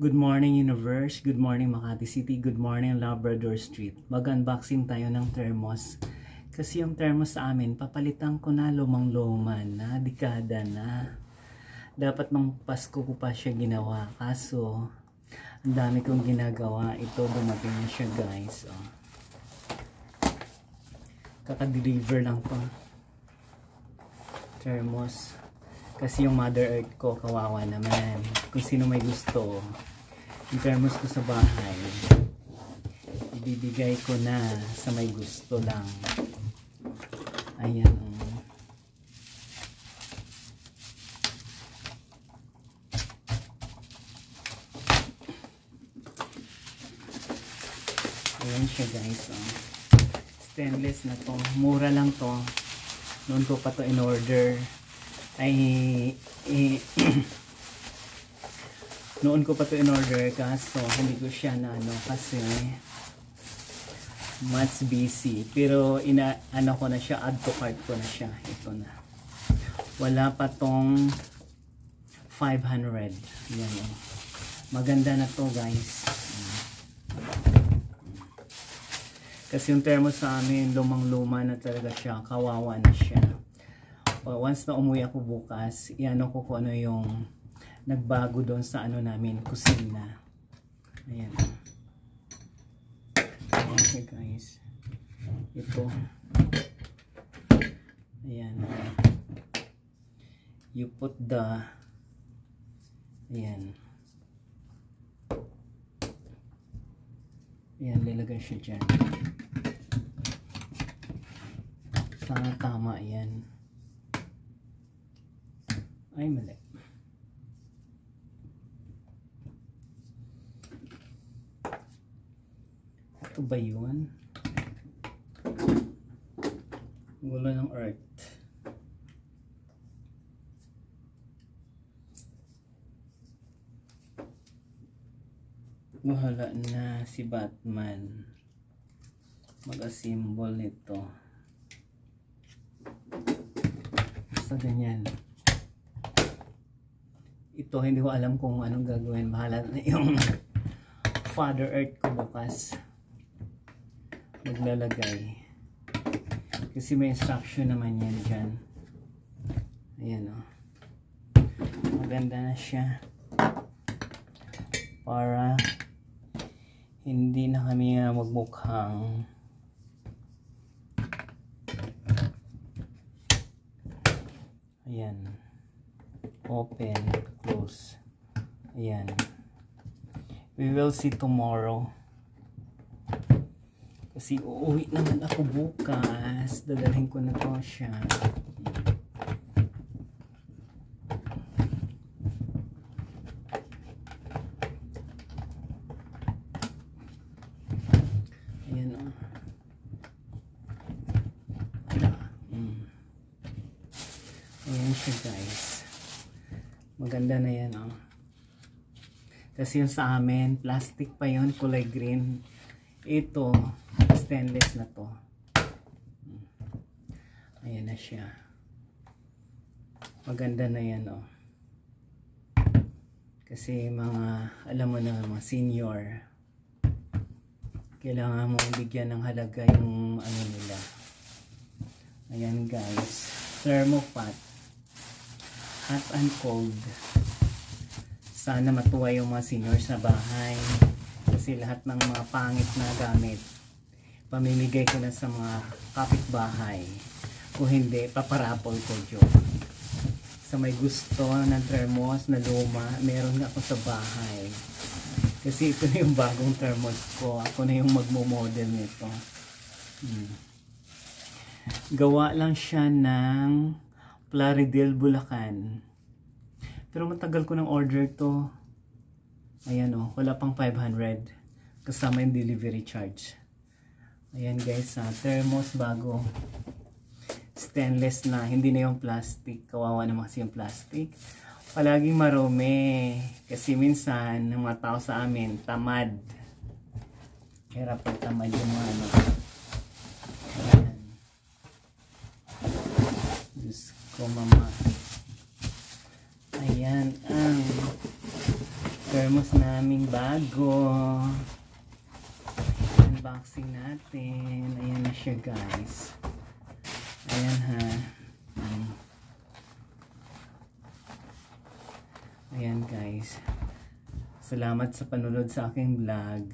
Good morning Universe, good morning Makati City, good morning Labrador Street. Mag-unboxing tayo ng thermos. Kasi yung thermos sa amin, papalitan ko na lumang-luma na, dekada na. Dapat mang Pasko ko pa siya ginawa. Kaso, ang dami kong ginagawa. Ito, dumating na siya guys. Oh. Kaka-deliver lang to. Thermos. Kasi yung Mother Earth ko, kawawa naman. Kung sino may gusto, yung thermos ko sa bahay, ibibigay ko na sa may gusto lang. Ayan. Ayan siya guys. Oh. Stainless na to. Mura lang to. Noon ko pa to in order ay eh, noon ko pa to in order kaso hindi ko siya na ano kasi much busy. Pero ina ano ko na siya add to cart ko na siya. Ito na. Wala pa tong 500 yan oh. maganda na to guys. Kasi yung thermos sa amin lumang luma na talaga siya. Kawawa na siya uh, once na umuwi ako bukas, iano ko kung ano yung nagbago doon sa ano namin, kusina. Ayan. Okay guys. Ito. Ayan. You put the Ayan. Ayan, lalagay siya dyan. Sana tama yan. Ay, mali. Ito ba yun? Gulo ng earth. Bahala na si Batman. Mag-asimbol nito. Basta ganyan ito hindi ko alam kung anong gagawin. Bahala na yung father earth ko bukas. Maglalagay. Kasi may instruction naman yan dyan. Ayan o oh. maganda na siya. Para hindi na kami magmukhang ayan open, close. Ayan. We will see tomorrow. Kasi uuwi naman ako bukas. Dadalhin ko na to siya. Ayan. Oh. Mm. Ayan siya guys. Maganda na yan, oh. Kasi yung sa amin, plastic pa yon kulay green. Ito, stainless na to. Ayan na siya. Maganda na yan, oh. Kasi mga, alam mo na, mga senior, kailangan mo bigyan ng halaga yung ano nila. Ayan guys, thermofat hot and cold. Sana matuwa yung mga senior sa bahay. Kasi lahat ng mga pangit na gamit, pamimigay ko na sa mga kapitbahay. Kung hindi, paparapol ko dyan. Sa may gusto ng thermos na luma, meron ako sa bahay. Kasi ito na yung bagong thermos ko. Ako na yung magmo-model nito. Hmm. Gawa lang siya ng Plaridel, Bulacan. Pero matagal ko ng order to. Ayan o, oh, wala pang 500. Kasama yung delivery charge. Ayan guys, uh, thermos bago. Stainless na, hindi na yung plastic. Kawawa naman kasi yung plastic. Palaging marumi. Kasi minsan, mga tao sa amin, tamad. Hirap pag tamad yung mga ano. Ayan. Diyos ko mama. Ayan ang thermos naming bago. Unboxing natin. Ayan na siya guys. Ayan ha. Ayan guys. Salamat sa panunod sa aking vlog.